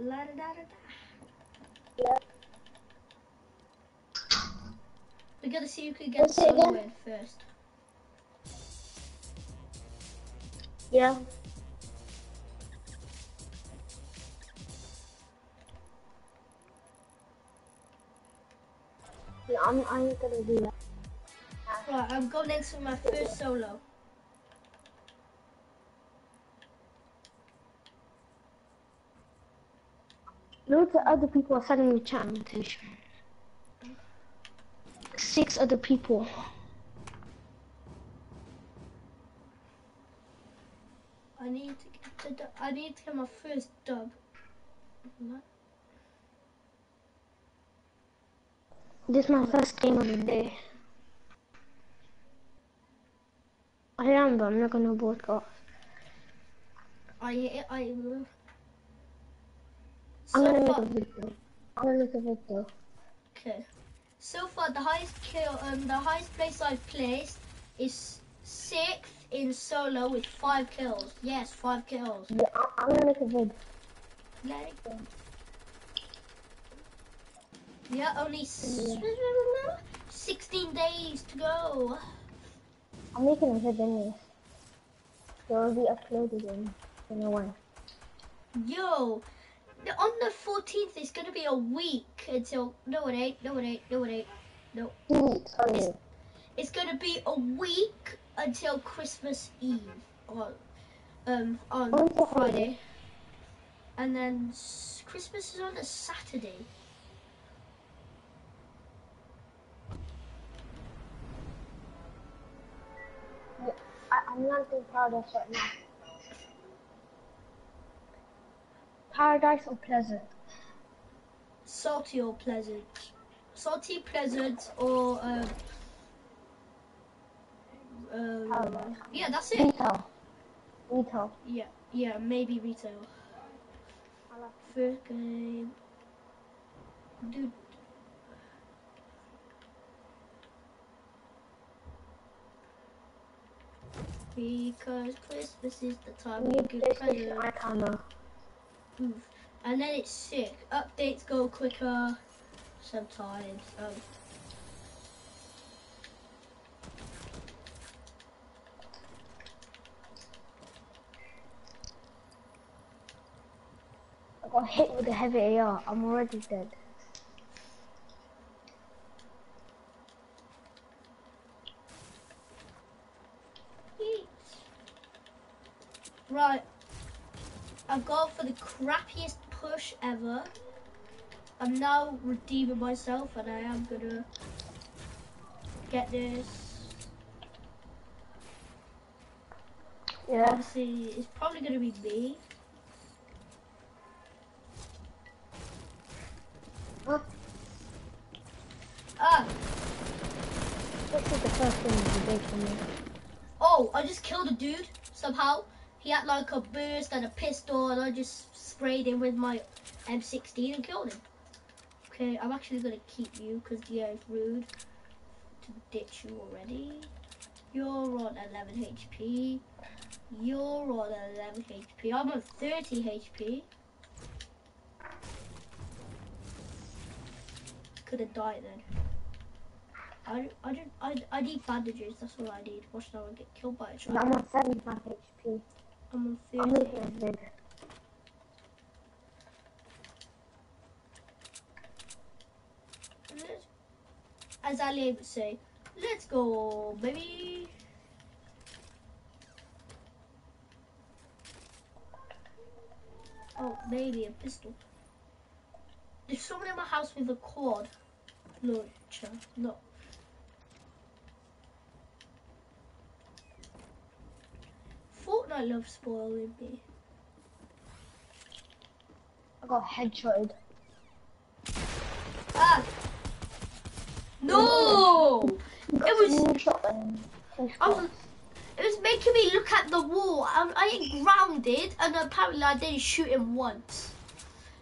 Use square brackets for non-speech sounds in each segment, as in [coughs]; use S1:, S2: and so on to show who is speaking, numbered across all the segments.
S1: La da da da.
S2: Yeah.
S1: We gotta see who can get solo
S2: again.
S1: in first.
S2: Yeah. Yeah, I'm, I ain't gonna do that.
S1: Right, I'm going next for my first solo.
S2: Loads of other people are sending me chat invitation. Six other people.
S1: I need to get the I need to get my first dub.
S2: This is my first game of the day. I am, but I'm not gonna broadcast.
S1: I I will.
S2: I'm
S1: So
S2: gonna make a video. I'm gonna make a video.
S1: okay. So far, the highest kill, um, the highest place I've placed is sixth in solo with five kills. Yes, five kills.
S2: Yeah, I'm gonna make a video.
S1: Let it go. Yeah, only s- 16 days to go.
S2: I'm making a video anyways. So it'll be uploaded in, in a while.
S1: Yo, on the 14th, it's gonna be a week until. No, it ain't. No, it ain't. No, it ain't. No.
S2: Two weeks only.
S1: It's gonna be a week until Christmas Eve on um on Friday, and then Christmas is on a Saturday.
S2: I, I'm proud of right now. Paradise or Pleasant?
S1: Salty or pleasant? Salty, pleasant, or um. Um, yeah, that's it.
S2: Retail. Retail.
S1: Yeah, yeah, maybe retail. Game. Dude. Because Christmas is the time we
S2: New
S1: give presents. Oof. And then it's sick. Updates go quicker sometimes. Um,
S2: I got hit with a heavy AR. I'm already dead.
S1: yeet. Right. I've gone for the crappiest push ever. I'm now redeeming myself and I am gonna get this.
S2: Yeah.
S1: Obviously, it's probably gonna be me.
S2: Huh?
S1: Ah!
S2: This is the first thing the day for me.
S1: Oh, I just killed a dude somehow. He had like a burst and a pistol, and I just sprayed him with my M16 and killed him. Okay, I'm actually gonna keep you because yeah, it's rude to ditch you already. You're on 11 HP. You're on 11 HP. I'm on 30 HP. Could have died then. I, I, don't, I, I need bandages, that's all I need. Watch now I get killed by a truck.
S2: I'm on 75 HP.
S1: I'm on
S2: I'm
S1: 30.
S2: making a vid.
S1: Let's- As Ali would say, let's go, baby. Oh, maybe a pistol. There's someone in my house with a quad launcher. No. Fortnite loves spoiling me.
S2: I got headshotted.
S1: Ah! No! It was
S2: One shot and two
S1: I was, it was making me look at the wall. I, I ain't grounded, and apparently I didn't shoot him once.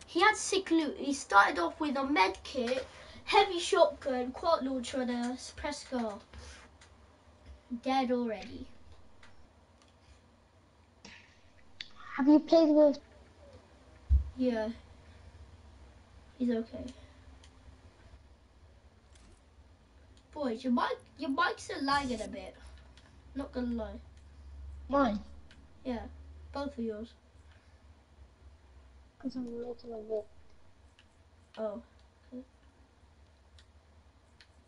S1: He had sick loot. He started off with a med kit, heavy shotgun, quad launcher, and a suppressor. car. Dead already.
S2: Have you played with?
S1: Yeah. He's okay. Boys, your mic, your mics are lagging a bit. Not gonna lie.
S2: Mine.
S1: Yeah, both of yours.
S2: Because I'm making a bit.
S1: Oh. okay.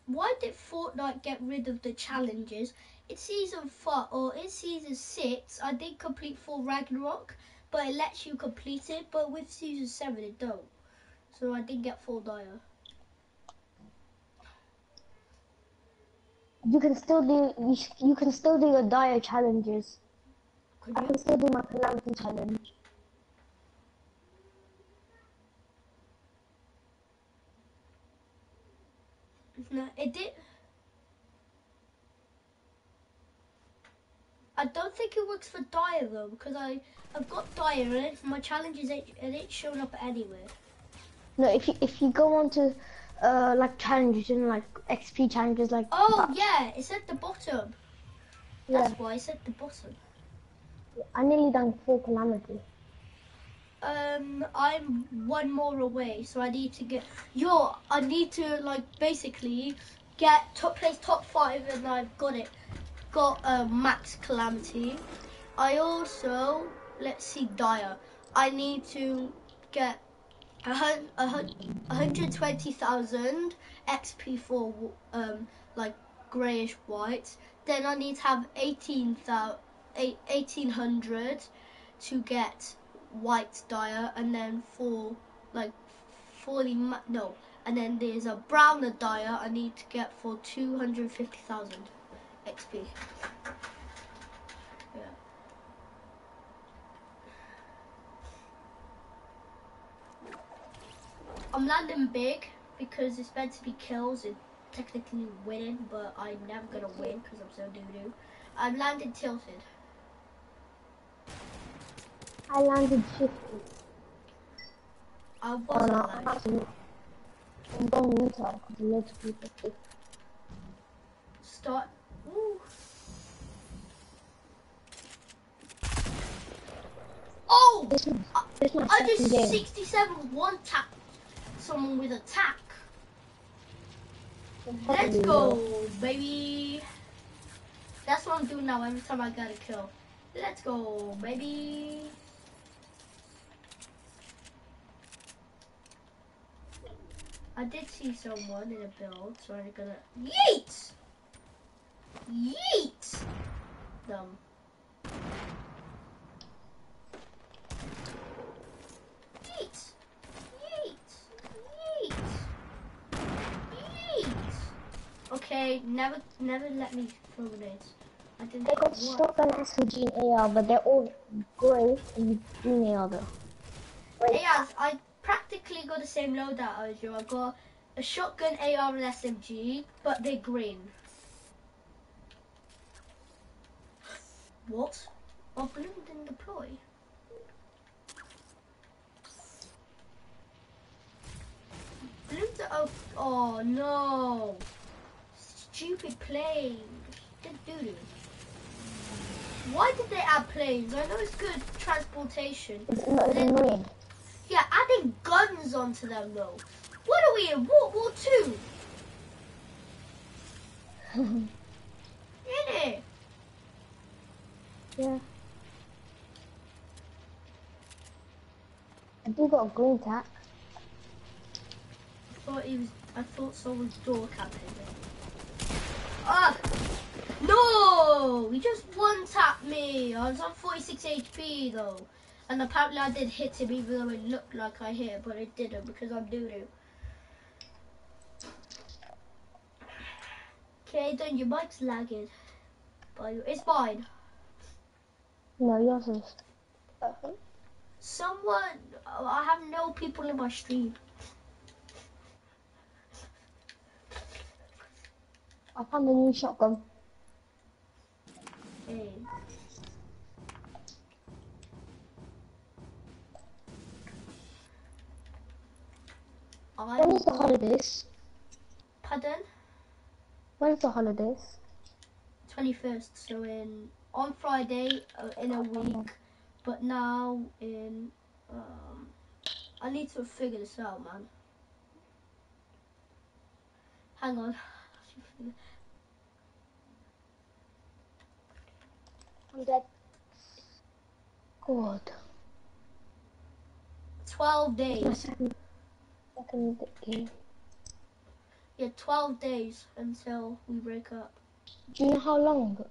S1: Why did Fortnite get rid of the challenges? In season four or in season six, I did complete full Ragnarok, but it lets you complete it. But with season seven, it don't. So I didn't get full Dire.
S2: You can still do. You, you can still do your dire challenges.
S1: Could
S2: I
S1: you?
S2: can still do my calamity challenge.
S1: No, it did. I don't think it works for Dire though, because I I've got Dire and it, my challenges ain't, it ain't showing up anywhere.
S2: No, if you if you go on to uh like challenges and like XP challenges like
S1: Oh
S2: that,
S1: yeah, it's at the bottom.
S2: yeah,
S1: That's why it's at the bottom.
S2: I nearly done four calamity.
S1: Um, I'm one more away, so I need to get. Yo, I need to like basically get top place top five, and I've got it. Got a max calamity. I also let's see dire. I need to get a hun- a 120,000 XP for um like grayish white. Then I need to have 18,000 eight- 1800 to get white dire and then for like for the ma- no and then there's a browner dire I need to get for 250,000 XP yeah I'm landing big because it's meant to be kills and technically winning but I'm never gonna win because I'm so doo-doo I'm landing tilted
S2: I landed 50.
S1: I
S2: Oh
S1: wasn't
S2: no,
S1: like-
S2: I'm going a lot of people.
S1: Start. Ooh. Oh!
S2: This is this is
S1: I just
S2: game.
S1: 67 one tap someone with attack. Let's go, baby. That's what I'm doing now every time I get a kill. Let's go, baby. I did see someone in a build, so I'm gonna yeet, yeet them. Yeet, yeet, yeet, yeet. Okay, never, never let me throw grenades. I didn't.
S2: They got shotgun SMG and AR, but they're all grey and green AR though. Wait,
S1: Yeah, I practically got the same loadout as you. I got a shotgun, AR, and SMG, but they're green. What? Oh, balloon didn't deploy. Balloons are oh, oh no! Stupid planes. Didn't do this. Why did they add planes? I know it's good transportation.
S2: it's, no, it's annoying.
S1: Yeah, adding guns onto them though. What are we in World War Two? [laughs] In it?
S2: yeah. I do got a green tack.
S1: I thought he was. I thought someone's door me. Ah! No! He just one tapped me. I was on 46 HP though, and apparently I did hit him even though it looked like I hit, but it didn't because I'm doo doo. Okay, then your mic's lagging. But it's mine.
S2: No, yours is. Uh-huh.
S1: Someone, I have no people in my stream.
S2: I found a new shotgun.
S1: Hey.
S2: When
S1: I'm,
S2: the holidays?
S1: pardon?
S2: When's the holidays?
S1: 21st, so in on Friday uh, in a week, but now in um, I need to figure this out, man. Hang on.
S2: I'm dead. God.
S1: 12
S2: My
S1: days.
S2: second, second game.
S1: Yeah, 12 days until we break up.
S2: Do you know how long?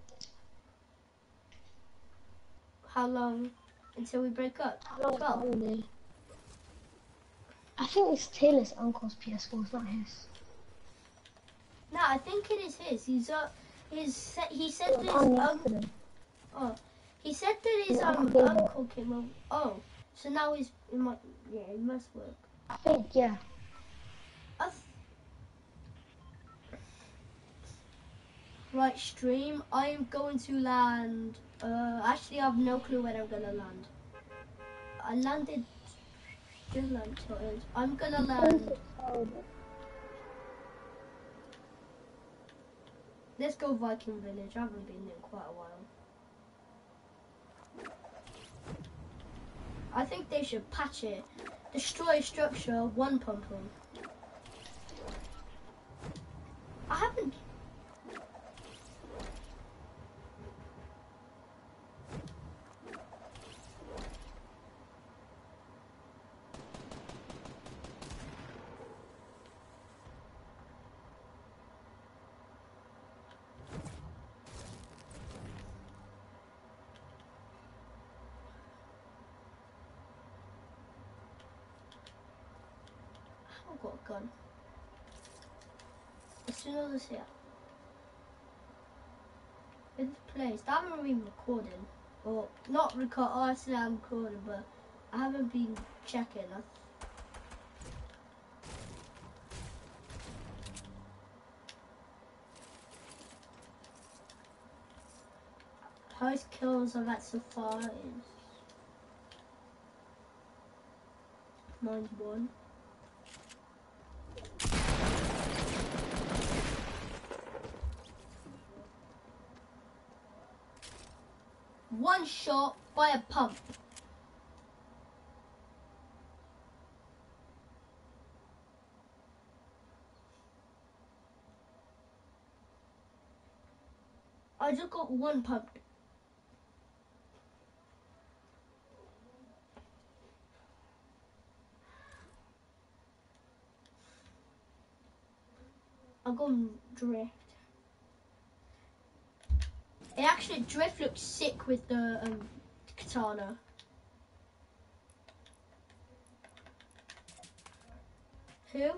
S1: How long until we break up?
S2: How long
S1: 12.
S2: I think it's Taylor's uncle's PS4, it's not his.
S1: No, I think it is his. He's uh, his. He said that
S2: was
S1: his
S2: on
S1: um, oh, he said that his um
S2: uncle
S1: uncle came over. Oh, so now he's it might yeah it must work.
S2: I think, yeah.
S1: I right, stream. I am going to land. Uh, actually, I have no clue where I'm gonna land. I landed. Just land. I'm gonna land. Let's go Viking Village. I haven't been there in quite a while. I think they should patch it. Destroy structure, one pump 'em. I haven't. I've got a gun. Here. It's placed. I haven't been recording. Or not record. Oh, I said I'm recording, but I haven't been checking. I Highest kills I've had so far is mine's one. One shot by a pump. I just got one pump. I've gone drift. It actually drift looks sick with the um, katana. Who?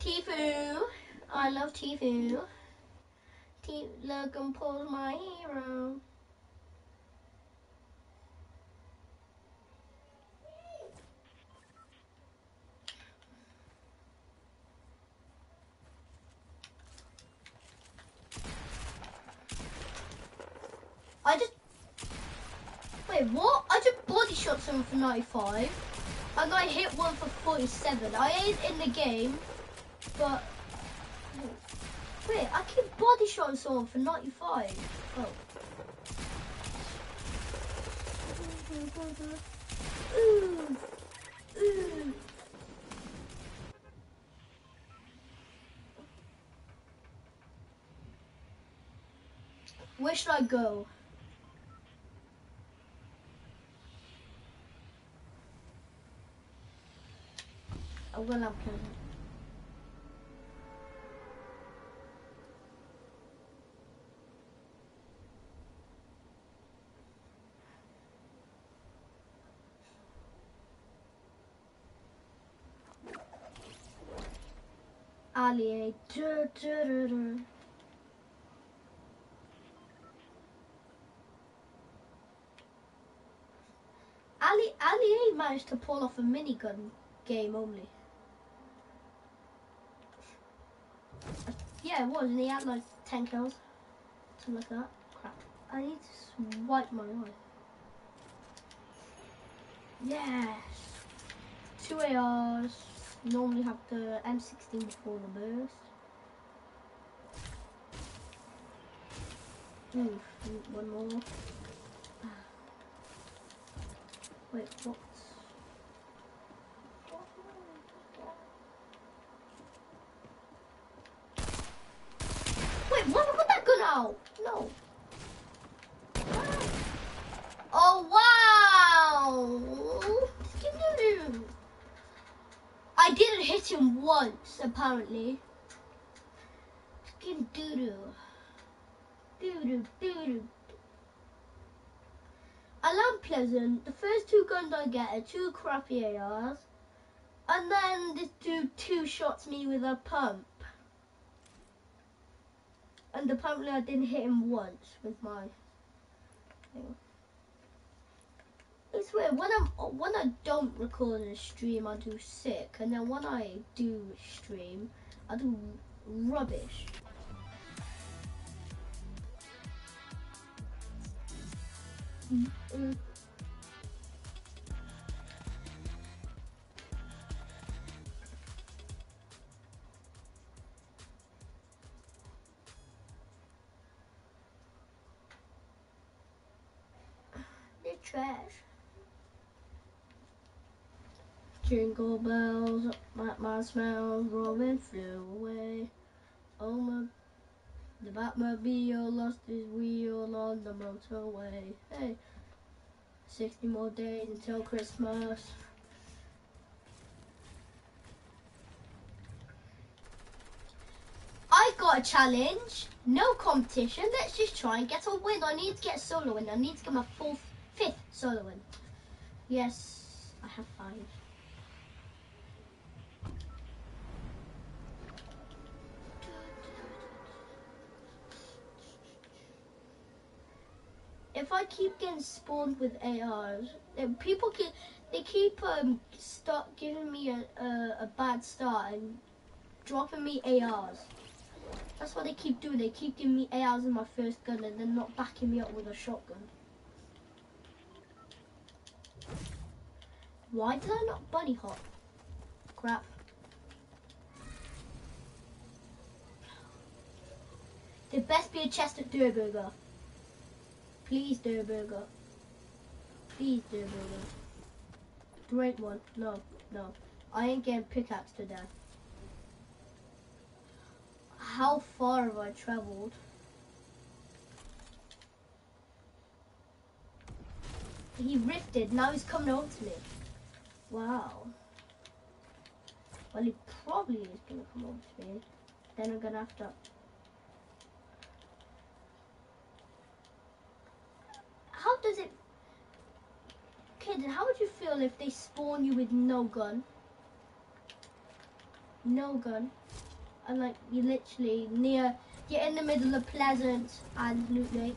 S1: Tfue. I love Tfue. T- Logan Paul's my hero. I just wait. What? I just body shot someone for 95. I got hit one for 47. I ain't in the game, but wait. I keep body shot someone for 95. Oh. Where should I go? Du, du, du. Ali Ali managed to pull off a minigun game only. Yeah, it was, and he had like 10 kills. Something like that. Crap. I need to swipe my eye. Yes! Two ARs. Normally have the M16 before the burst. Ooh, one more. Ah. Wait, what? Wow! No. Oh wow! Skidoo. I once, apparently. Doo doo. Alarm Pleasant, the first two guns I get are two crappy ARs, and then this dude two shots me with a pump. And apparently I didn't hit him once with my thing. It's weird when I'm when I don't record a stream I do sick and then when I do stream I do rubbish. Mm. They're Jingle bells, my, my smells rolling flew away. Oh my, the Batmobile lost his wheel on the motorway. Hey, 60 more days until Christmas. I got a challenge, no competition. Let's just try and get a win. I need to get a solo win. I need to get my fourth, fifth solo win. Yes, I have five. If I keep getting spawned with ARs, then people keep they keep um start giving me a, a, a bad start and dropping me ARs. That's what they keep doing. They keep giving me ARs in my first gun and then not backing me up with a shotgun. Why did I not bunny hop? Crap. There best be a chest at Durrr Burger. Please, do a Durrr Burger. Please, do a Durrr Burger. Great one. No, no. I ain't getting pickaxe to death. How far have I traveled? He rifted, now he's coming over to me. Wow. Well, he probably is going to come over to me. Then I'm going to have to how does it kid how would you feel if they spawn you with no gun? No gun. And like you're literally near you're in the middle of pleasant and loot lake.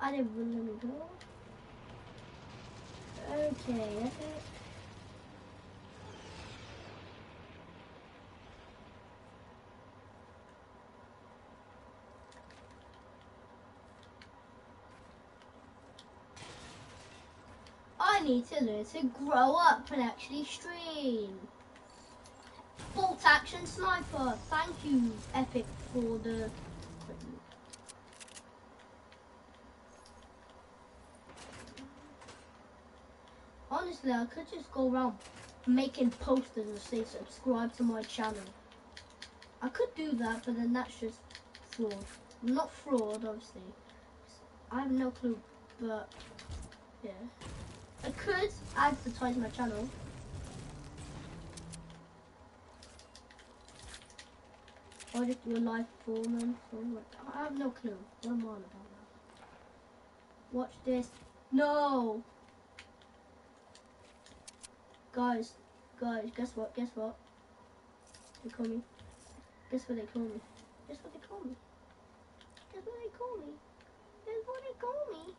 S1: I didn't let go. Okay, need to learn to grow up and actually stream. Bolt action sniper. Thank you, Epic, for the. Honestly, I could just go around making posters and say subscribe to my channel. I could do that, but then that's just fraud. Not fraud, obviously. I have no clue, but yeah. I could advertise my channel. Or just do a live performance or what. I have no clue. What am I on about now? Watch this. No! Guys, guys, guess what? Guess what? They call me. Guess what they call me? Guess what they call me? Guess what they call me? Guess what they call me?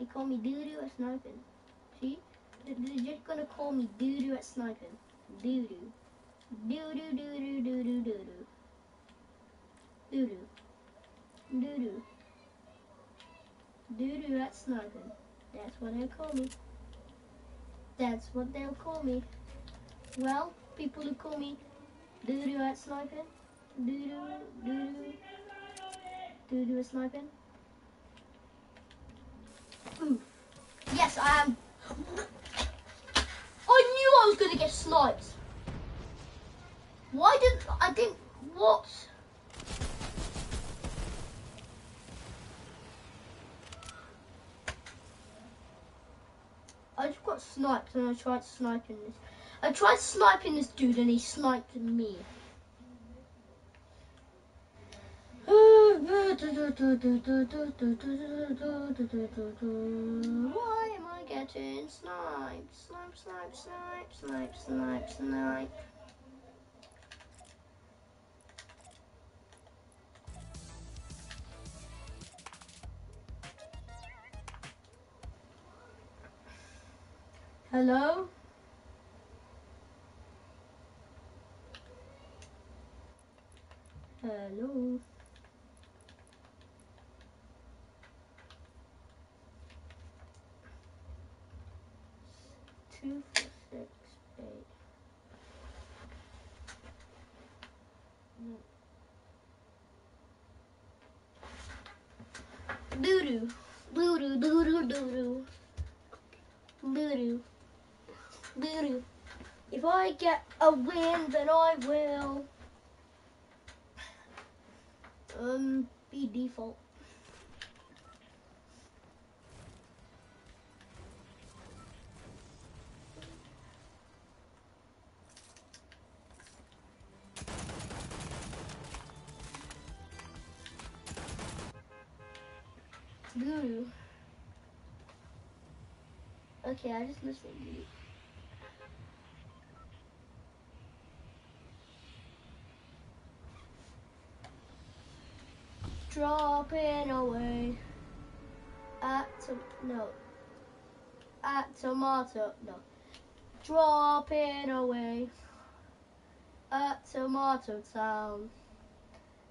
S1: They call me doo-doo at sniping. See? They- They're just gonna call me doo-doo at sniping. Doo-doo. Doo-doo, doo-doo, doo-doo, doo-doo. Doo-doo. Doo-doo. Doo-doo at sniping. That's what they call me. That's what they'll call me. Well, people who call me doo-doo at sniping. Doo-doo, doo-doo. Doo-doo at sniping. Oof. Yes, I am. I knew I was gonna get sniped. Why didn't I think what? I just got sniped and I tried sniping this. I tried sniping this dude and he sniped me. Why am I getting sniped? Snipe, snipe, snipe, snipe, snipe, snipe. Hello? Hello? Two, four, six, eight. Doo doo. Doo doo doo doo doo doo. Doo doo. Doo doo. If I get a win, then I will um be default. Okay, I just listened to you. Dropping away. At no. At tomato no. Dropping away. At tomato town.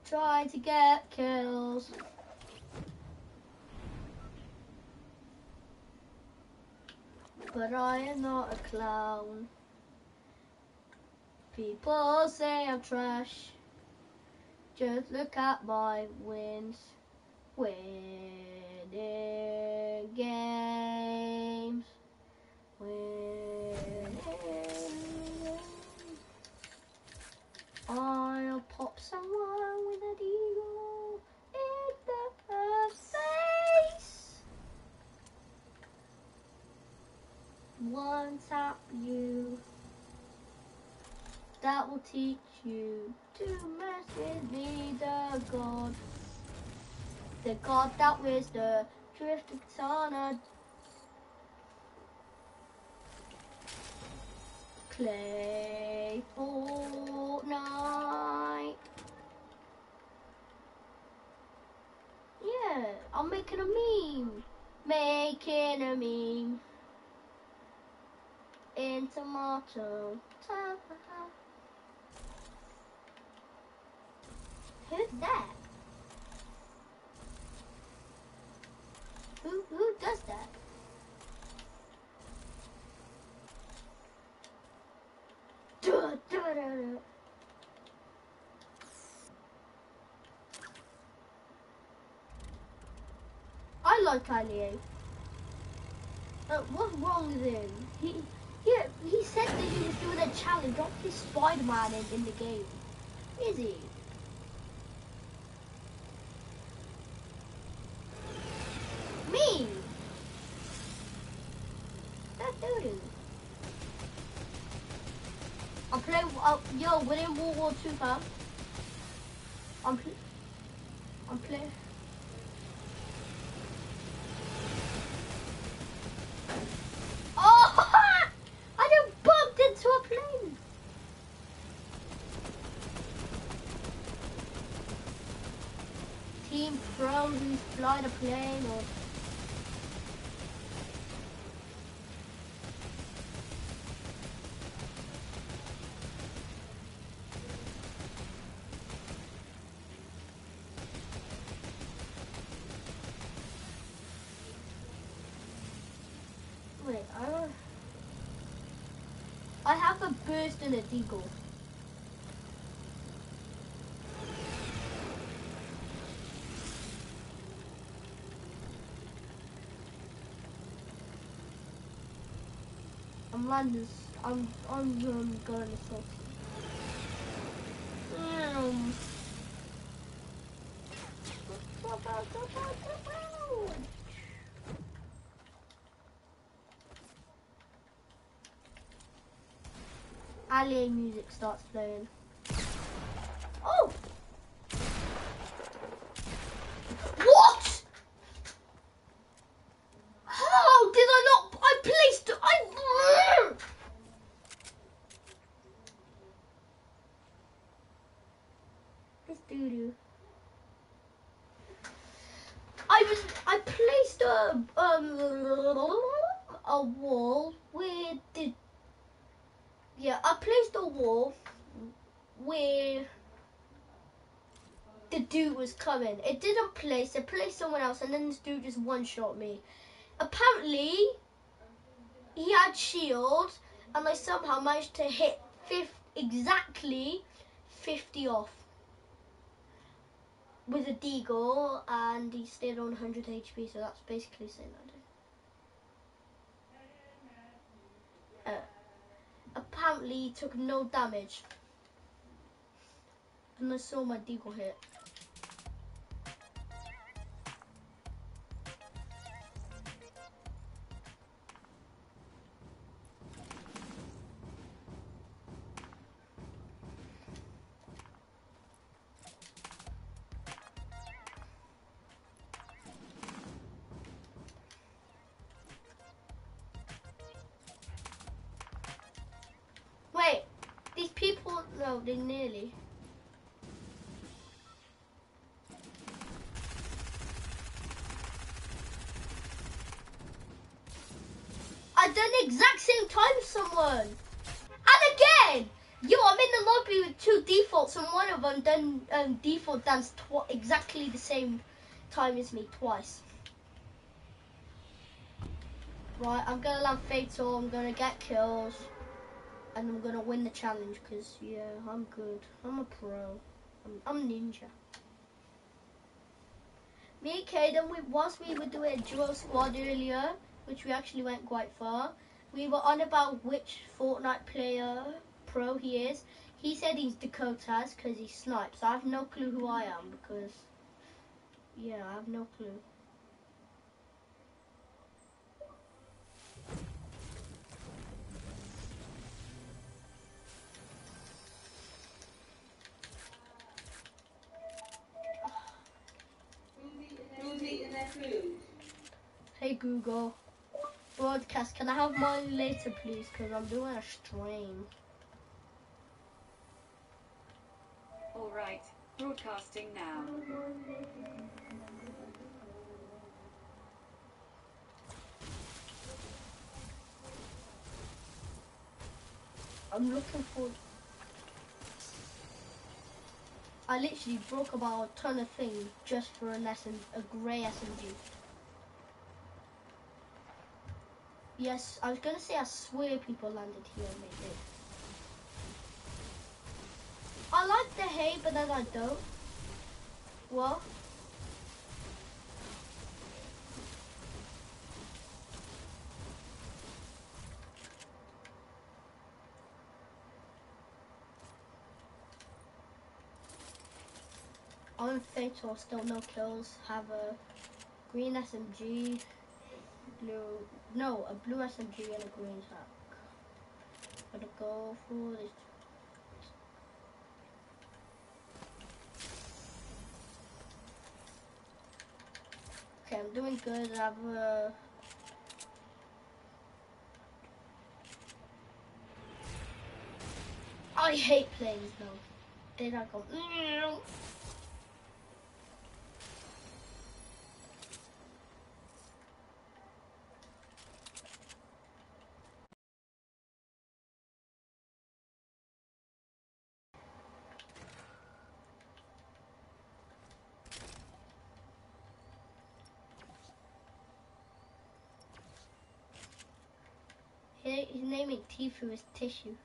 S1: Trying to get kills. But I am not a clown. People say I'm trash. Just look at my wins. Winning games. Winning. I'll pop someone with an eagle in the face. One tap you. That will teach you to mess with me, the god. The god that was the drift katana. Play Fortnite. Yeah, I'm making a meme. Making a meme. In tomato. Who's that? Who who does that? I like Kanye. Uh, what's wrong with him? He he he said that he was doing a challenge, not his Spider-Man in, in the game. Is he? Me. That dude. I'm playing. Uh, yo, we're in World War Two, fam. I'm. Pl- I'm playing. Oh! I just bumped into a plane. Pro who's flying a plane or wait, I don't I have a burst and a deagle. Landing. I'm I'm um, going. Um. Alien music starts playing. Oh! What? How did I not? I placed. I. It's doo doo. I was. I placed a um a wall where the. Yeah, I placed a wall where the dude was It didn't place. It placed someone else, and then this dude just one shot me. Apparently, he had shield, and I somehow managed to hit fifth, exactly 50 off with a deagle, and he stayed on 100 HP. So that's basically saying I did. Uh, apparently, he took no damage, and I saw my deagle hit. Nearly. I done the exact same time as someone. And again, yo, I'm in the lobby with two defaults, and one of them done um, default dance exactly the same time as me twice. Right, I'm gonna land fatal. I'm gonna get kills and I'm gonna win the challenge because yeah, I'm good. I'm a pro. I'm, I'm ninja. Me and Kaden, we whilst we were doing a duo squad earlier, which we actually went quite far. We were on about which Fortnite player pro he is. He said he's Dakotaz because he snipes. I have no clue who I am because yeah, I have no clue. Hey Google, broadcast. Can I have mine later, please? Because I'm doing a stream.
S3: All right, broadcasting now.
S1: I'm looking for. I literally broke about a ton of things just for an SM, a grey SMG. Yes, I was gonna say I swear people landed here and they did. I like the hay, but then I don't. What? I'm fatal, still no kills. Have a green SMG, blue, no, a blue SMG and a green sack. Gotta go for this. Okay, I'm doing good. I have a. I hate planes though. They don't go. Mm, His his ain't Tifu, it's Tissue.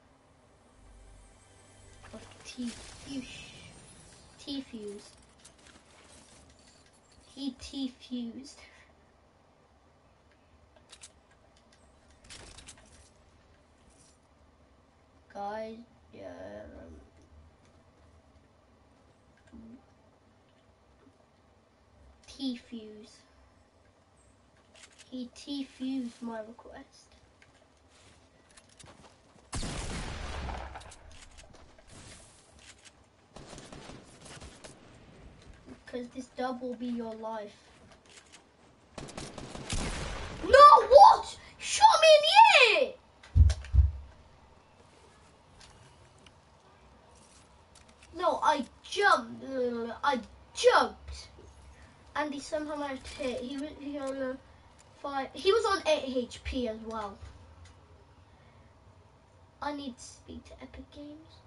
S1: Or T-Fuse. T-Fuse. He T-Fused. guys. Yeah. Um, T-Fuse. He T-fused my request. Because this dub will be your life. No, what? Shot me in the ear! No, I jumped. I jumped. And he somehow managed to hit. He was he on a five. He was on eight HP as well. I need to speak to Epic Games.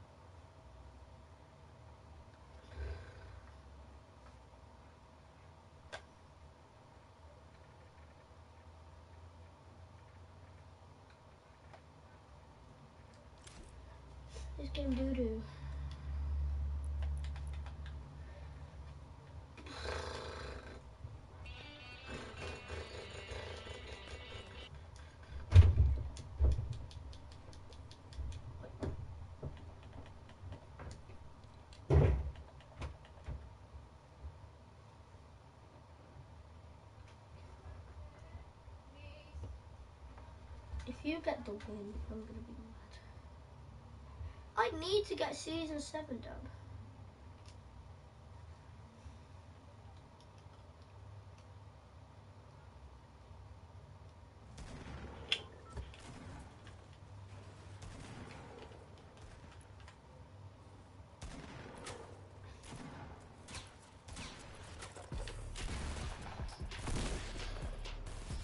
S1: Doo doo. If you get the win, I'm gonna be. I need to get season seven done.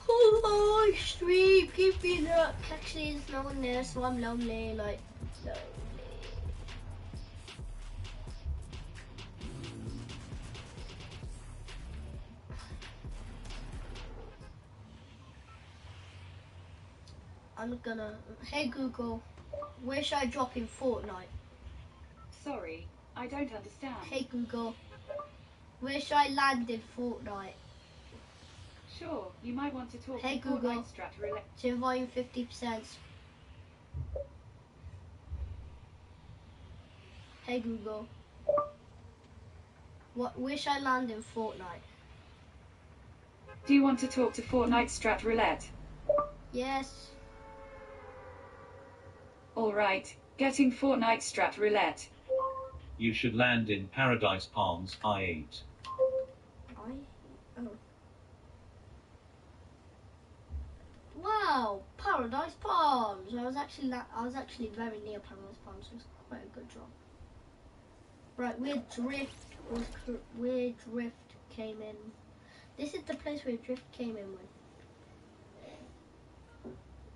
S1: Oh. Actually, there's no one there, so I'm lonely, like, gonna. Hey Google, where should I drop in Fortnite?
S3: Sorry, I don't understand.
S1: Hey Google, where should I land in Fortnite?
S3: Sure, you might want to talk
S1: Hey,
S3: to
S1: Google.
S3: Fortnite Strat Roulette.
S1: To volume 50%. Hey Google, what? Where should I land in Fortnite?
S3: Do you want to talk to Fortnite Strat Roulette?
S1: Yes.
S3: Alright, getting Fortnite Strat Roulette.
S4: You should land in Paradise Palms, I8.
S1: I. Oh. Wow, Paradise Palms. I was actually la- I was actually very near Paradise Palms. So it's quite a good drop. Right, weird Drift was. cr- Where Drift came in. This is the place where Drift came in with.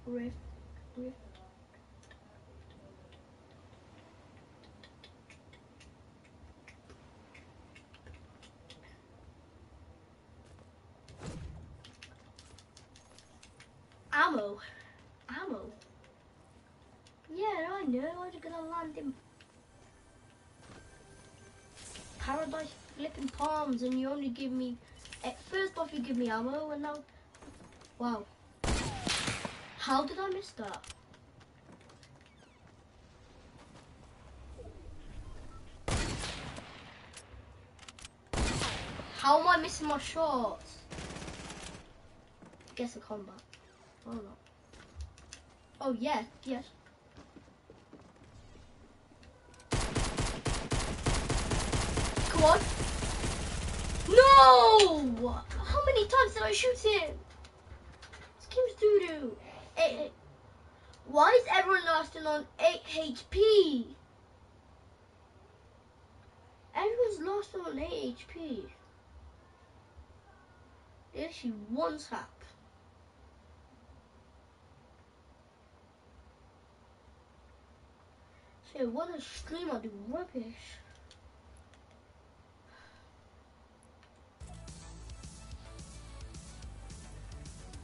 S1: Drift, Drift. Ammo. Ammo. Yeah, I know. I'm gonna land in Paradise Flipping Palms, and you only give me. At first off, you give me ammo, and now. Wow. How did I miss that? How am I missing my shots? Guess a combat. Oh no. Oh yeah, yes. No! How many times did I shoot him? This game's doo doo. Eh. Why is everyone lasting on 8 HP? Everyone's lost on 8 HP. Literally one tap. So what a stream I do rubbish.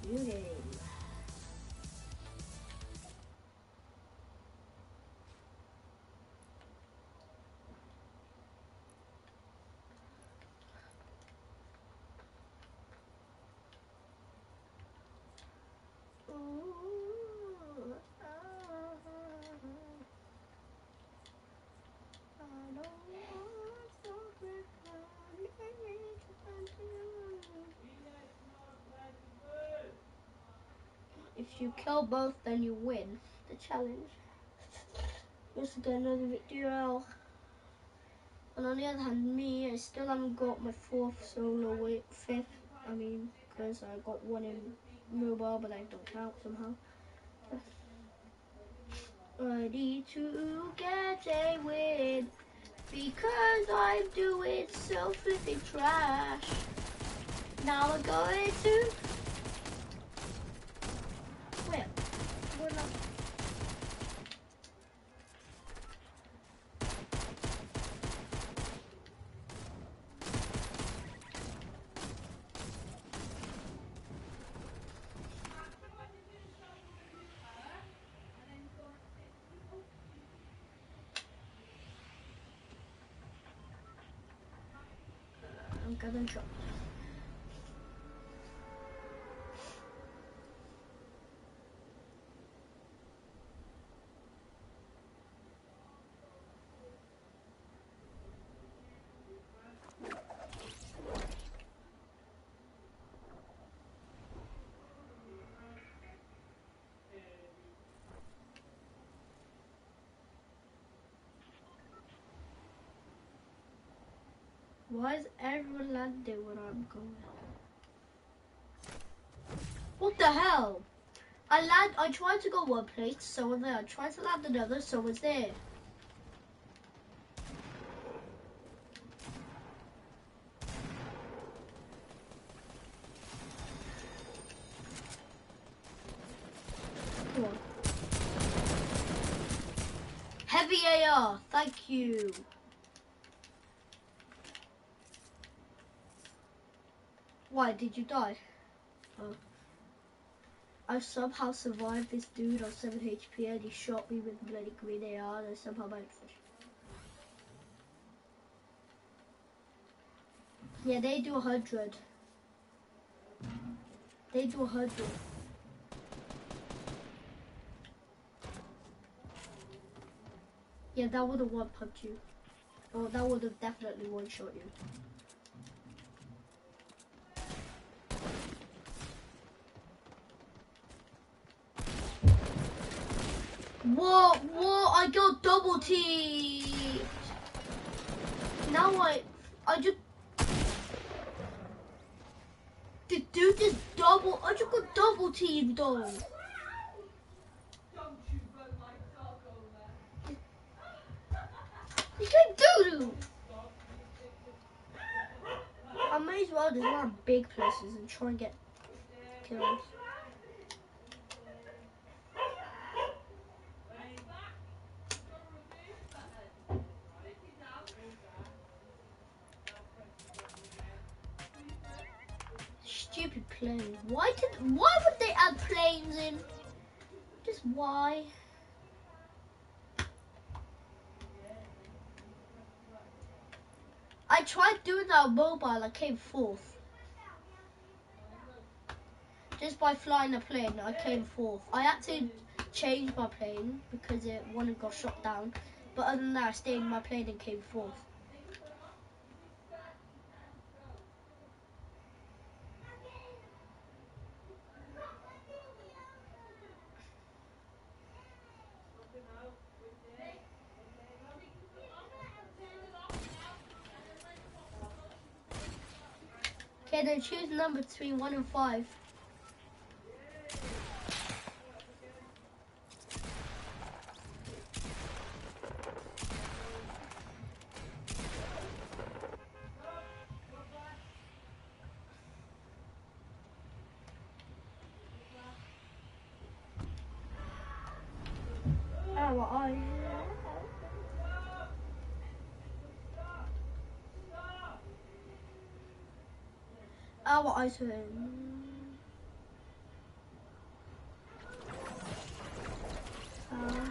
S1: New you kill both, then you win the challenge. Just to get another video. And on the other hand, me, I still haven't got my fourth solo, wait, fifth, I mean, because I got one in mobile, but I don't count somehow. Ready to get a win because I'm doing so flipping trash. Now we're going to. Where? We're not. I'm gonna drop. Why is everyone landing when I'm going? What the hell? I land. I tried to go one place, someone there. I tried to land another, someone's there. Heavy AR, thank you. Why did you die? Oh. I somehow survived this dude on 7 HP and he shot me with bloody green AR and I somehow managed to Yeah, they do 100. They do 100. Yeah, that would have one punched you. Oh, that would have definitely one shot you. Whoa, whoa, I got double teamed. Now I, I just, the dude just double, I just got double teamed though. You can doo-doo. I may as well just run big places and try and get kills. I tried doing that on mobile. I came fourth. Just by flying a plane, I came fourth. I had to change my plane because it one got shot down. But other than that, I stayed in my plane and came fourth. number between 1 and 5? Item. Uh,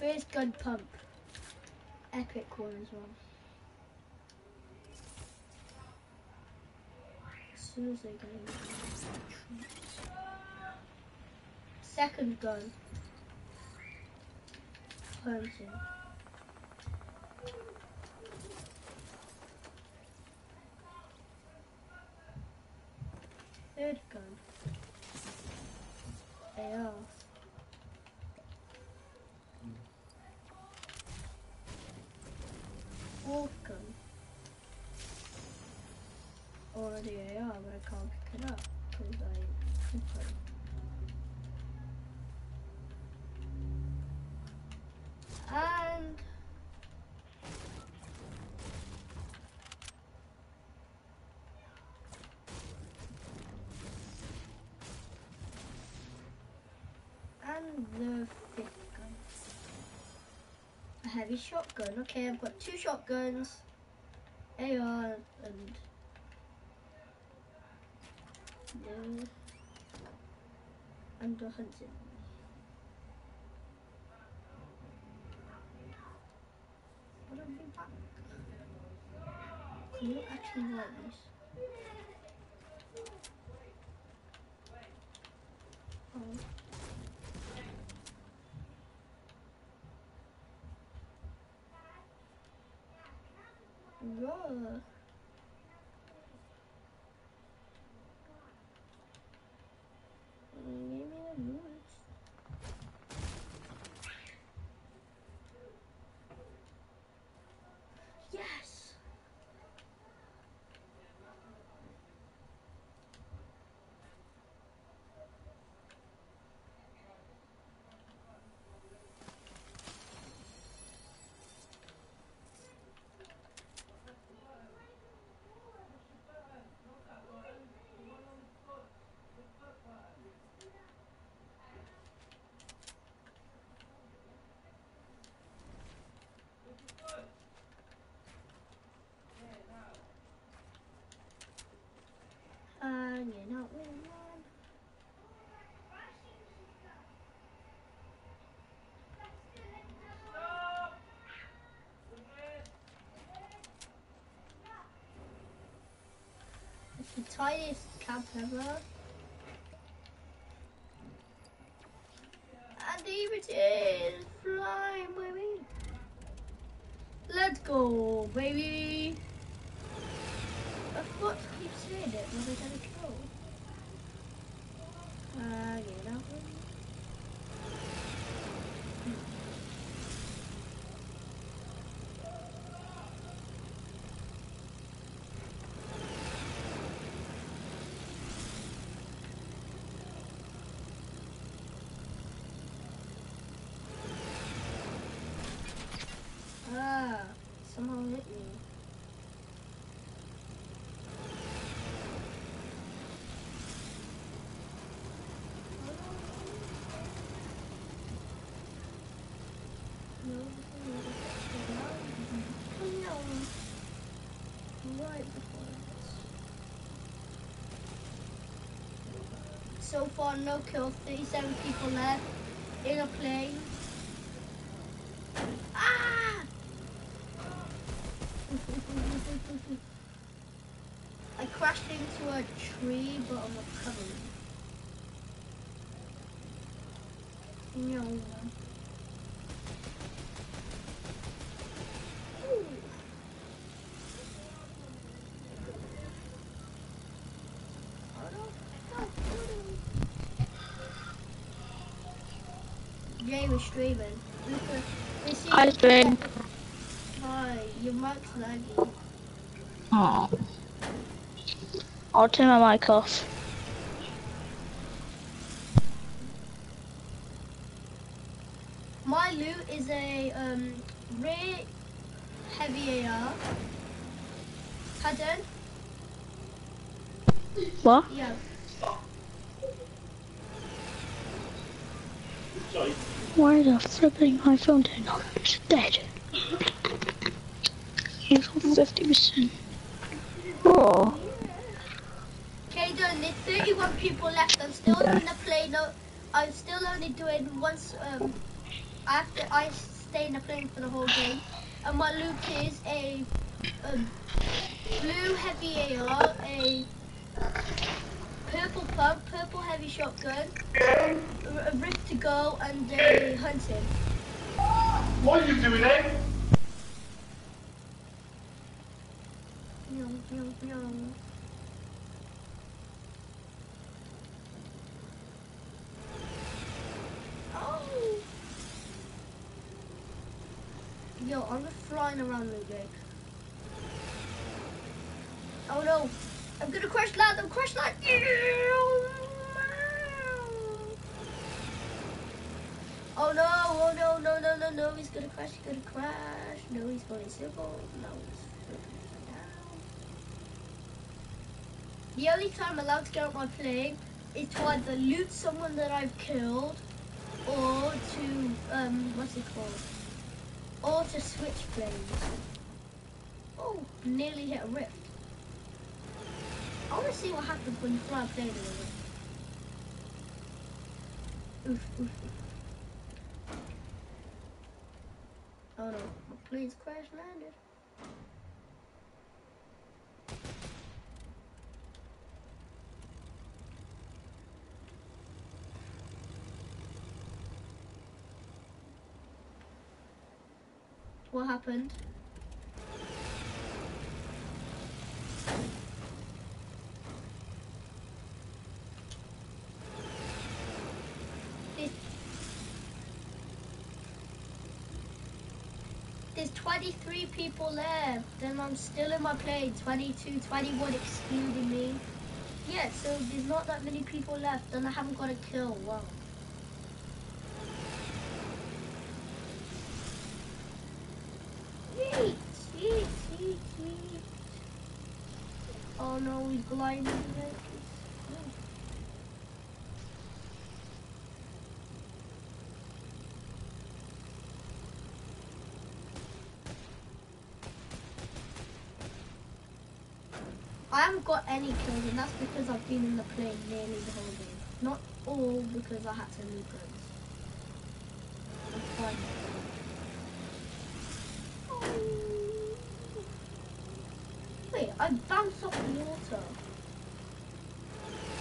S1: first gun pump. epic one as well. As soon as they get in. Second gun. Hunting. Third gun. AR. Fourth gun. Already AR, but I can't pick it up because I click on it. And and the fifth gun. A heavy shotgun. Okay, I've got two shotguns, AR, and the and the hunting. I don't think back. Can you actually like this? Oh. Whoa. Give me the noise. Yes. Hanging out with one. It's the tiniest camp ever. And here it is, flying, baby. Let's go, baby. I thought keep saying it when I get a kill. Uh, you know. Ah, someone hit me. No, no. Right before this. So far, no kills. 37 people left in a plane. Ah! [laughs] I crashed into a tree, but I'm recovering. No. Ooh. Jay was streaming. Look at-
S2: I was doing.
S1: Hi, your mic's laggy.
S2: Oh. I'll turn my mic off.
S1: My loot is a um, rare heavy AR. Pardon?
S2: What?
S1: Yeah.
S2: Why the flipping my phone turned on? It's dead. It's on 50%. Oh.
S1: Okay, done. There's 31 people left. I'm still in the plane. No, I'm still only doing once. Um, after I stay in the plane for the whole game. and my loot is a, a blue heavy AR, a purple pump, purple heavy shotgun, a, a rift to go, and a hunting.
S5: What are you doing there?
S1: Meow, meow, meow. Oh. Yo, I'm just flying around lake. Oh no, I'm gonna crash land, I'm crash land. No, he's gonna crash, he's gonna crash. No, he's going circle. No. The only time I'm allowed to get on my plane is to either loot someone that I've killed or to, um, what's it called? Or to switch planes. Oh, nearly hit a rift. I want to see what happens when you fly a plane rift. Oof, oof, oof. No, plane's crash landed. What happened? There's- There's 23 people left, and I'm still in my plane. 22, 21 excluding me. Yeah, so there's not that many people left, and I haven't got a kill. Wow. Sweet, sweet, sweet, sweet. Oh no, he's blinded. I haven't got any kills, and that's because I've been in the plane nearly the whole game. Not all because I had to loot guns. I'm fine. Wait, I bounced off the water.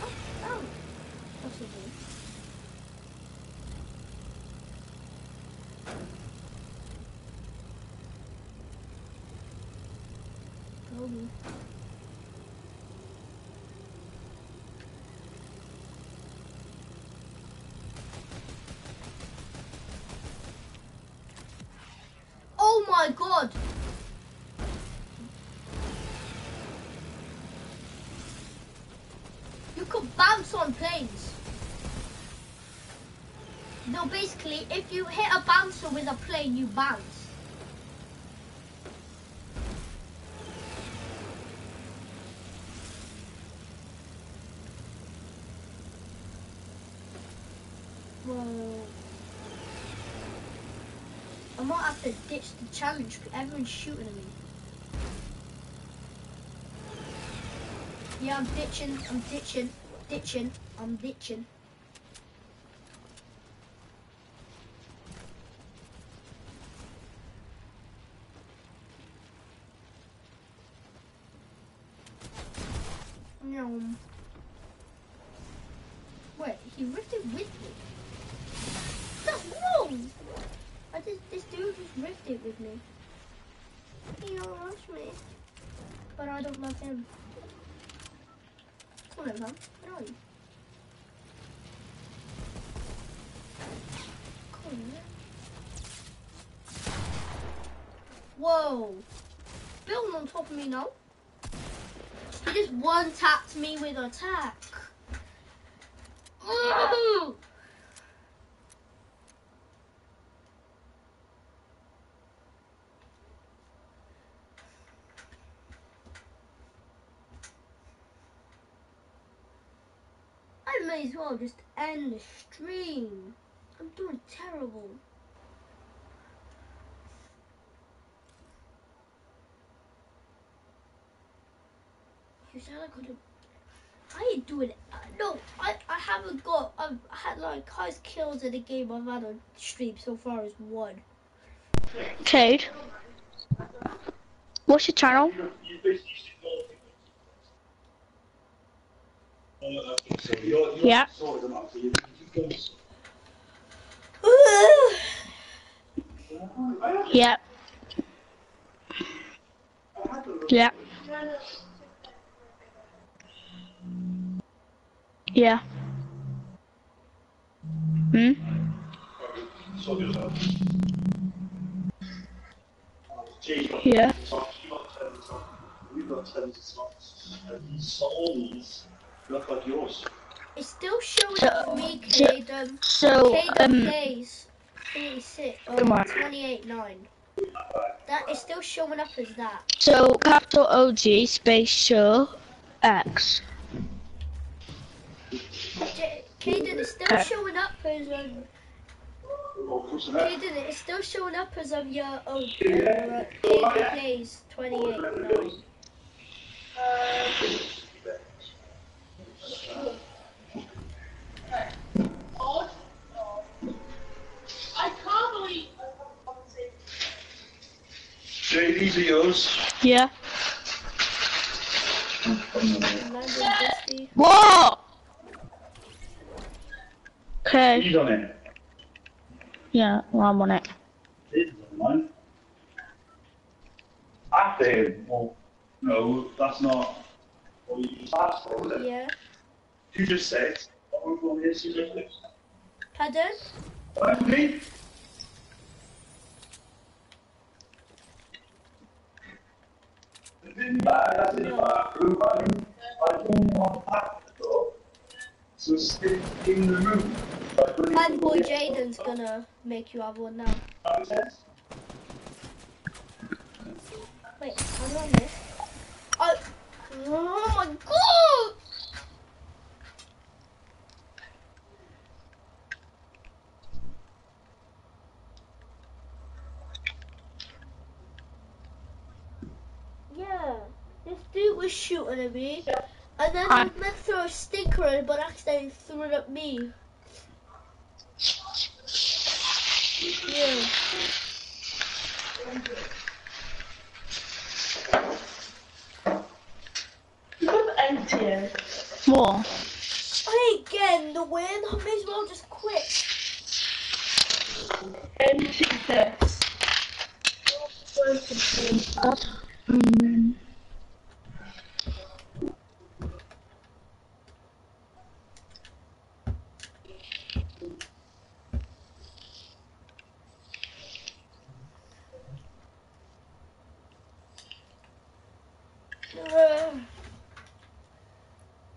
S1: Oh, oh. Possibly. Probably. Oh my god! You could bounce on planes. No, basically, if you hit a bouncer with a plane, you bounce. Whoa. I might have to ditch the challenge because everyone's shooting at me. Yeah, I'm ditching, I'm ditching, ditching, I'm ditching. No. Wait, he rifted with me. That's wrong! I just, this dude just rifted with me. He don't love me. But I don't love him. Come on, Pam. Where are you? Come on, man. Whoa. Of me now. He just one tapped me with attack. Ooh! I may as well just end the stream. I'm doing terrible. You said I could have. I ain't doing it. Uh, No, I, I haven't got. I've had like highest kills in the game I've had on stream so far is one.
S2: Code.
S6: What's your channel?
S5: You, you basically look like yours.
S1: It's still showing uh,
S6: So-
S1: up for me,
S6: so-
S1: Caden.
S6: So, um,
S1: days 36 or
S6: Come
S1: 28 9. That is still showing up as that.
S6: so capital OG space show X.
S1: J- Caden is still showing up as um. Caden, it's still showing up as um your oh, uh, Caden days 28 9.
S5: Jay, these are yours.
S6: Yeah.
S1: London Dusty.
S6: Okay.
S5: He's on it.
S6: Yeah, well, I'm on it.
S5: This is on mine. After him. Well, no, that's not what you just asked for, was it?
S1: Yeah.
S5: You just said, what we're going to see like this.
S1: Pardon?
S5: What, me? It didn't matter, that's in the bathroom, I I don't want to pack the door. So stay in the room.
S1: Bad boy Jaden's gonna make you have one now. Wait, I'm on this. Oh, oh my god! Yeah, this dude was shooting at me, and then I
S6: Hi.
S1: meant to throw a stinker at him, but accidentally threw it at me. Yeah.
S6: You've What?
S1: I ain't getting the win. I may as well just quit.
S6: Mm.
S1: Uh,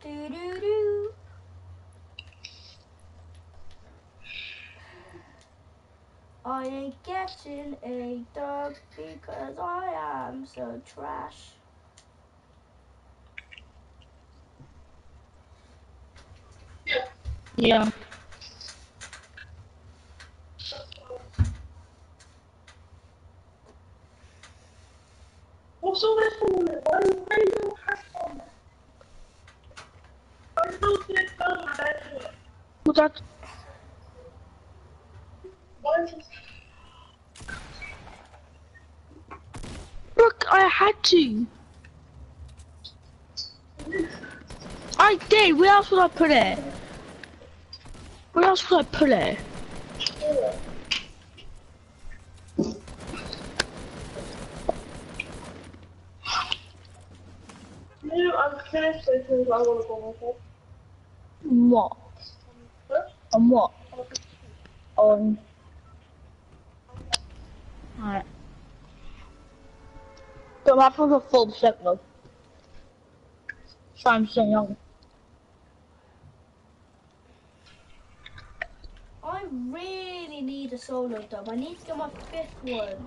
S1: do do do. I ain't getting a dog because I am so trash.
S6: Yeah.
S7: What's all this for? Why are you wearing your hat on? I thought this was my bed.
S6: What's that?
S7: Why is this?
S6: Look, I. I did. Where else would I put it? Where else would I put it?
S7: No, I'm finished as I want to go myself.
S6: What? On what? On. Alright. But that was a full set though. So I'm saying young.
S1: I really need a solo dub. I need to get my fifth one.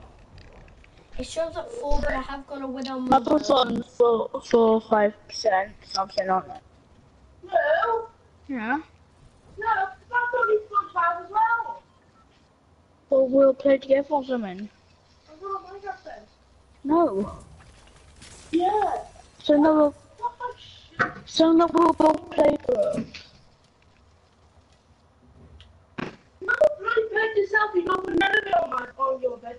S1: It shows up four, but I have got a win on my.
S6: That was on four, four, five percent something on it.
S7: No,
S6: Yeah.
S7: no, that's only SpongeBob as well.
S6: Well, we'll play together or something.
S7: I'm going to
S6: No.
S7: Yeah.
S6: So no, we'll,
S7: What
S6: so no, play
S7: bed yourself, you don't remember on, my, on your bed,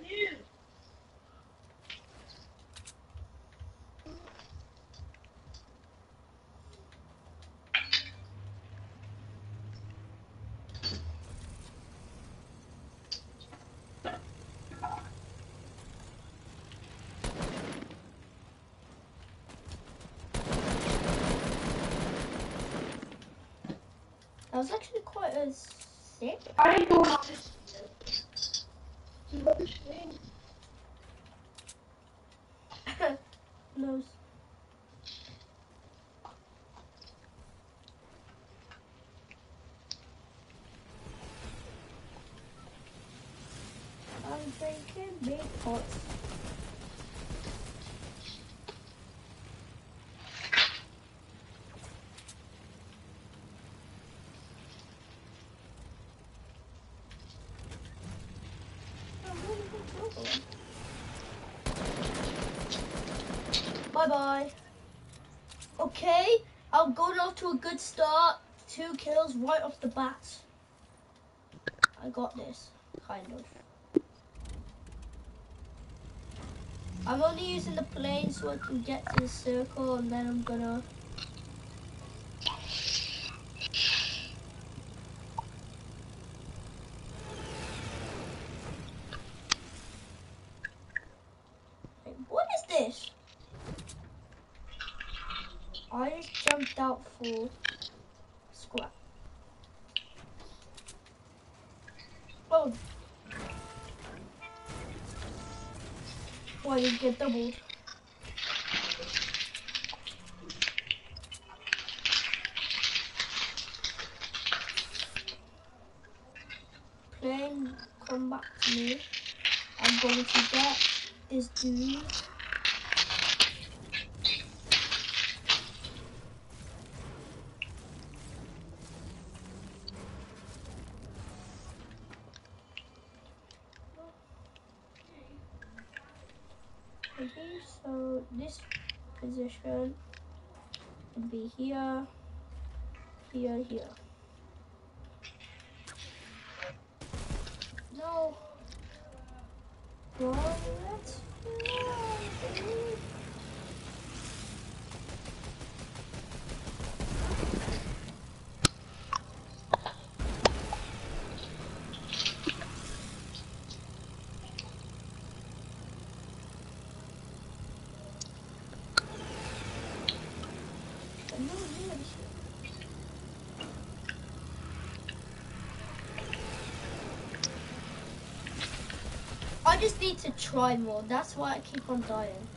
S1: That was actually quite a sick.
S7: I don't have this. It's a rubbish thing.
S1: no. I'm thinking big pots. Bye bye. Okay, I'm going off to a good start. Two kills right off the bat. I got this, kind of. I'm only using the plane so I can get to the circle and then I'm gonna Wait, What is this? I just jumped out for scrap. Oh. Why did you get doubled? Plane, come back to me. I'm going to get this dude. Okay, so this position would be here, here, here. No. Well, let's I just need to try more. That's why I keep on dying.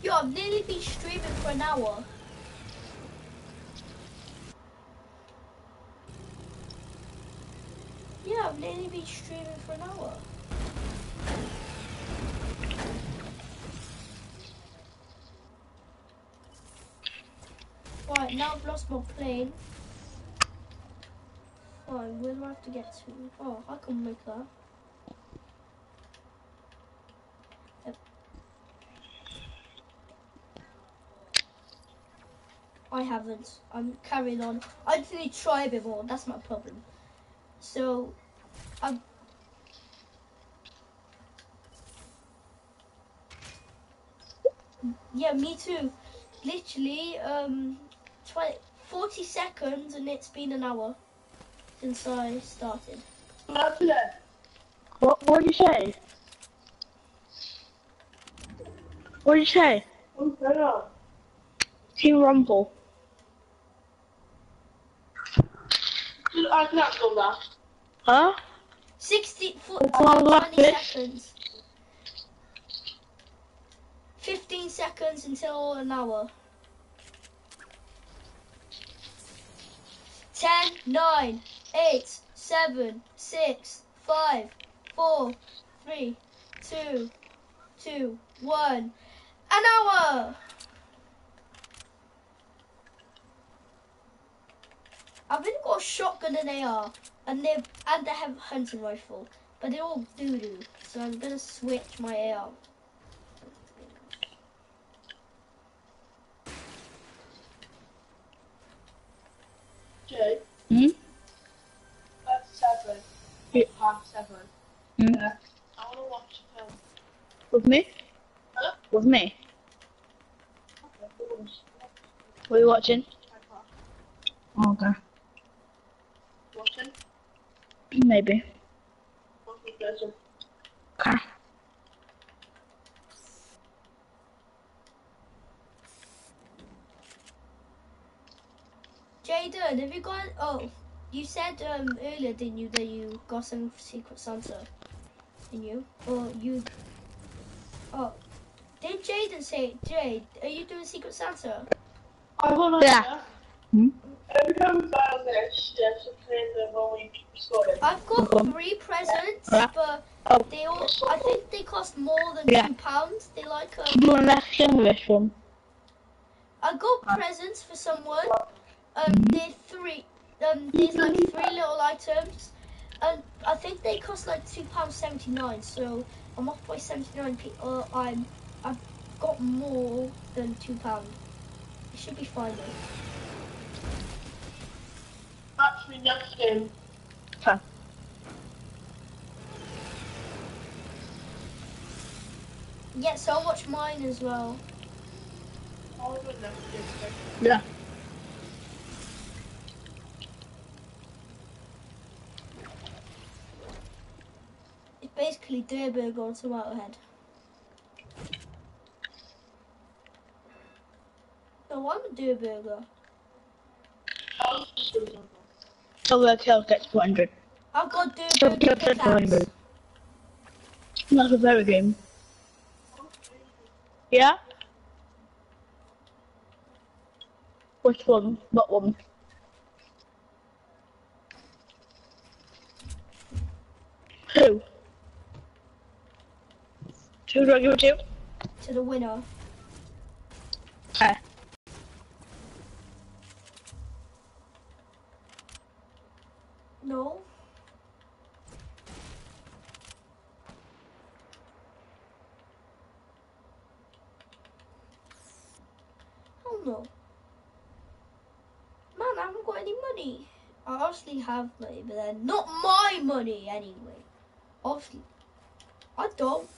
S1: Yo, I've nearly been streaming for an hour. Yeah, I've nearly been streaming for an hour. Right, now I've lost my plane. Fine, where do I have to get to? Oh, I can make that. Haven't. I'm carrying on. I just need to try a bit more. That's my problem. So, I'm. Yeah, me too. Literally, um, 20, 40 seconds and it's been an hour since I started.
S6: What, what did you say? What did you say?
S7: Team going
S6: Team Rumble.
S7: I can actually that.
S6: Huh?
S1: 60, fo-
S6: It's all
S1: uh, 20
S6: it.
S1: seconds. 15 seconds until an hour. 10, 9, 8, 7, 6, 5, 4, 3, 2, 2, 1. An hour! I've only got a shotgun and AR, and they and they have a hunting rifle, but they're all doo doo. So I'm gonna switch my AR.
S7: Jay,
S6: Hmm?
S7: that's seven.
S6: Yeah.
S7: Half seven.
S6: Hmm?
S7: Yeah. I want to watch a film.
S6: With me?
S7: Huh?
S6: With me?
S7: Okay.
S6: What are you watching?
S7: iPad.
S6: okay.
S7: Watching?
S6: Maybe. Okay.
S1: Jaden, have you got? Oh, You said um earlier, didn't you, that you got some Secret Santa? Didn't you? Or you? Oh, did Jaden say? Jade, are you doing Secret Santa?
S7: I want to
S6: Yeah.
S7: Every time we buy this, you have to play the rolling scoring.
S1: I've got three presents,
S6: Yeah.
S1: but they all. I think they cost more than
S6: Yeah.
S1: two pounds. They like um.
S6: Do you want to show me this one?
S1: I got presents for someone. Um, they're three. Um, there's like three little items, and I think they cost like two pounds seventy nine. So I'm off by seventy nine p. Uh, I'm I've got more than two pounds. It should be fine though.
S7: Actually, next game.
S1: Yeah, so I'll watch mine as well.
S7: I'll do it next game.
S6: Yeah.
S1: It's basically Durrr Burger on Tomato Head. So I'm a Durrr Burger.
S7: I'll just do something.
S6: So the kill gets 400.
S1: I've got
S6: So the kill gets
S1: pickaxe.
S6: 400. That's a very game. Yeah? Which one? What one? Who? Who do I give it to?
S1: to the winner.
S6: Okay.
S1: No. Oh no. Man, I haven't got any money. I have money, but they're not my money anyway. Obviously. I don't.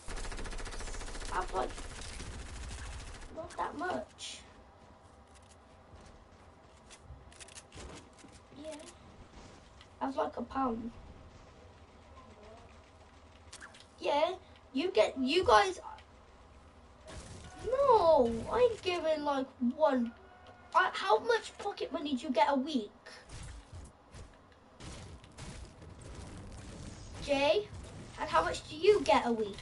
S1: I've like not that much. Yeah. I've like a pound. Yeah, you get you guys. No, I'm giving like one. I, how much pocket money do you get a week? Jay, and how much do you get a week?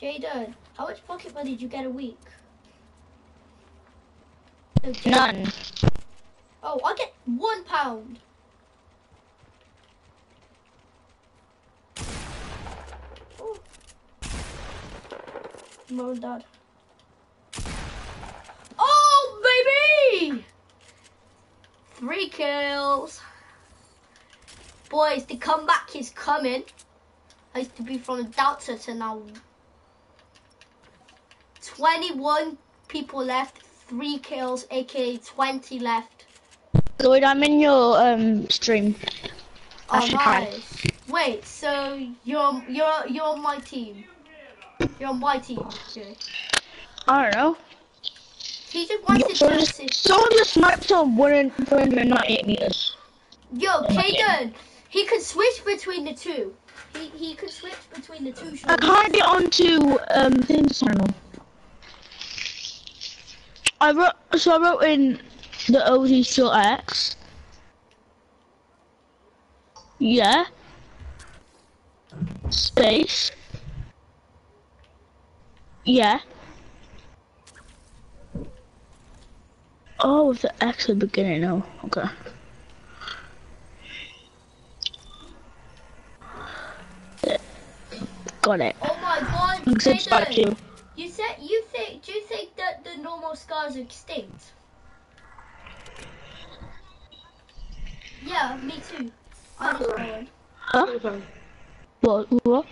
S1: Jaden, how much pocket money do you get a week? No,
S6: None.
S1: Oh, I get one pound. Oh. Mom and dad. Oh, baby! Three kills. Boys, the comeback is coming. I used to be from a Delta to now 21 people left, three kills, aka 20 left.
S6: Lloyd, I'm in your um stream.
S1: Oh, nice. Wait, so you're you're you're on my team. You're on my team. Okay.
S6: I don't know.
S1: He just wanted
S6: So
S1: to
S6: just,
S1: assist.
S6: someone just sniped on 198 meters.
S1: Yo,
S6: my team.
S1: Kaden, he could switch between the two. He he could switch between the two.
S6: I can't get onto um things channel. I wrote so I wrote in the OG short X. Yeah. Space. Yeah. Oh, with the X at the beginning. Oh, okay. Got it.
S1: Oh my God,
S6: I'm subscribed
S1: Kaden, you said you think do you think that the normal scars are extinct? Yeah, me too. I was born.
S6: Huh? What? What?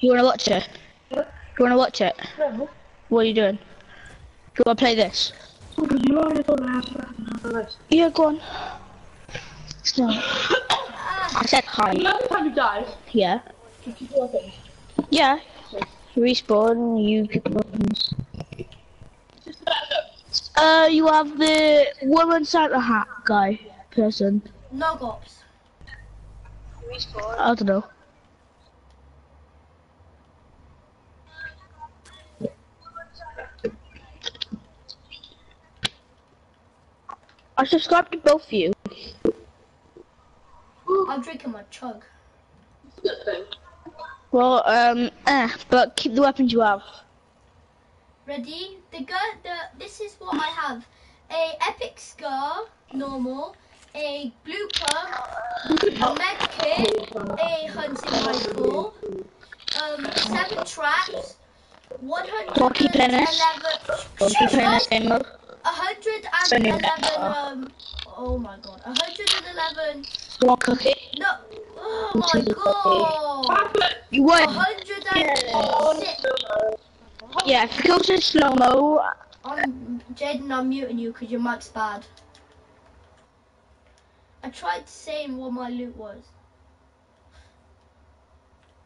S6: You wanna watch it? You wanna watch it?
S7: No.
S6: What are you doing? You wanna play this?
S7: You already told me I have to have the list.
S6: Yeah, go on. No. [coughs] I said hi.
S7: Every time you die,
S6: Yeah.
S7: You keep.
S6: Yeah. Respawn, you pick up weapons.
S7: Just.
S6: Uh, you have the woman Santa hat guy person.
S1: no gops.
S6: I don't know. I subscribed to both of you.
S1: I'm drinking my chug.
S6: Well, um, eh, but keep the weapons you have.
S1: Ready? The gun. The this is what I have: a epic scar, normal, a blooper, a med kit, a hunting rifle, um, seven traps, one
S6: Well, keep
S1: hundred
S6: in
S1: and
S6: this.
S1: eleven.
S6: Don't keep playing the same mode.
S1: A hundred and eleven. Um. Oh my god. A hundred and eleven.
S6: You want?
S1: No. Oh my god.
S6: You
S1: A
S6: would.
S1: hundred and six.
S6: Yeah, if it goes in slow mo,
S1: I'm Jaden. I'm muting you because your mic's bad. I tried saying what my loot was.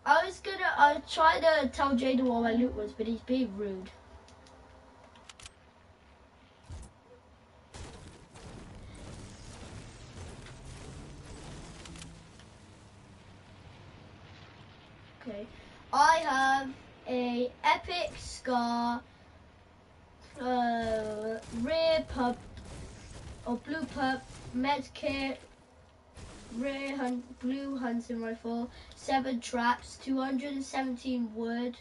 S1: I was gonna. I tried to tell Jaden what my loot was, but he's being rude. Okay, I have a epic scar, uh, rear pub or blue pub med kit, rear hun- blue hunting rifle, seven traps, 217 wood,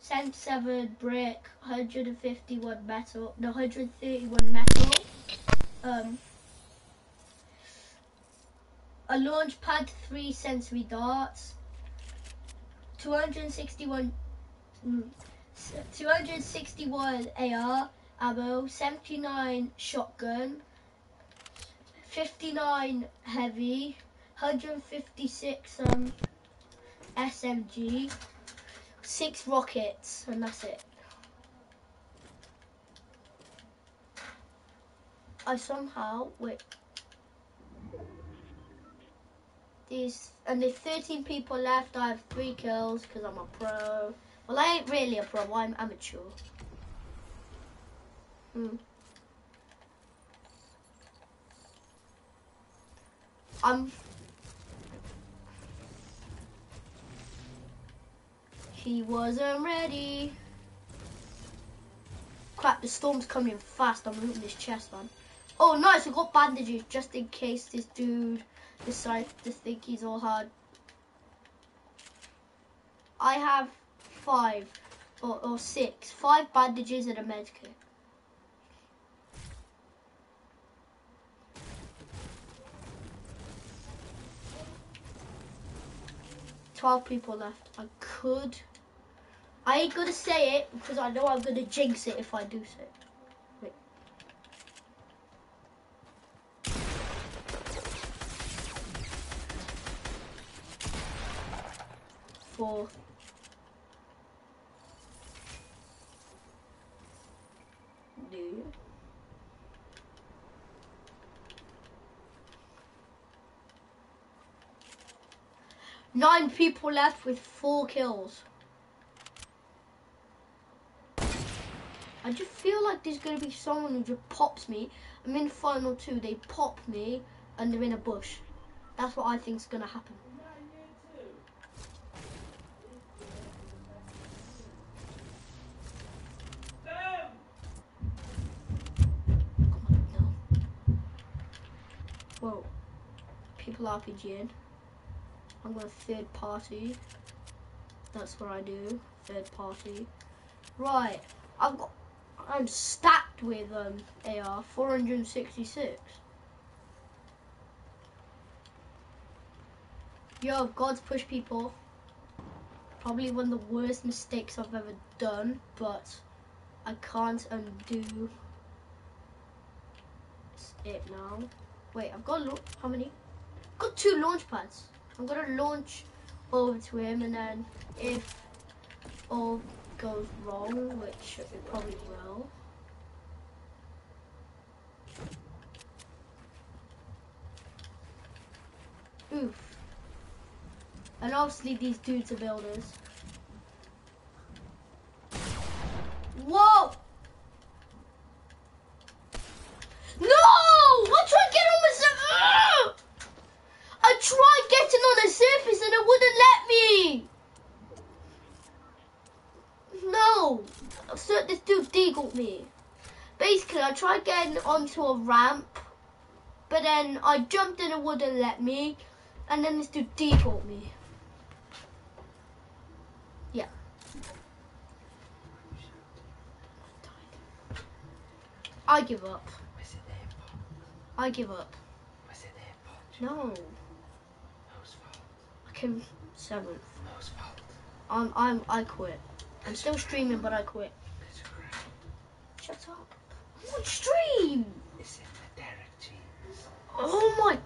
S1: 77 brick, 151 metal, no 131 metal, um, a launch pad, three sensory darts, 261 mm, s- 261 AR ammo, 79 shotgun, 59 heavy, 156 um SMG, six rockets, and that's it. I somehow wait. There's 13 people left. I have three kills because I'm a pro. Well, I ain't really a pro. I'm amateur. Hmm. I'm. He wasn't ready. Crap, the storm's coming fast. I'm looting this chest, man. Oh, nice. I got bandages just in case this dude decides to think he's all hard. I have five or, or six. Five bandages and a med kit. Twelve people left. I could. I ain't gonna say it because I know I'm gonna jinx it if I do say it. Four. Dude. Nine people left with four kills. I just feel like there's gonna be someone who just pops me. I'm in final two, they pop me and they're in a bush. That's what I think's gonna happen. Come on, no. Whoa. People RPGing. I'm gonna third party. That's what I do. Third party. Right. I've got I'm stacked with um AR 466. Yo, God's push people. Probably one of the worst mistakes I've ever done, but I can't undo it now. Wait, I've got look how many? Got two launch pads. I'm gonna launch over to him, and then if all goes wrong, which it probably will. Oof. And obviously these dudes are builders. Whoa! No! I tried getting on the surface. I tried getting on the surface and it wouldn't let me. No, so this dude deagled me. Basically, I tried getting onto a ramp but then I jumped and it wouldn't let me, and then this dude default me. Yeah. I give up.
S8: Was it airport?
S1: I give up.
S8: Was it airport?
S1: No? I came seventh. I'm I'm I quit. I'm still streaming, but I quit.
S8: It's a crap.
S1: Shut up. I'm stream.
S8: It's in the Derek jeans.
S1: Oh my.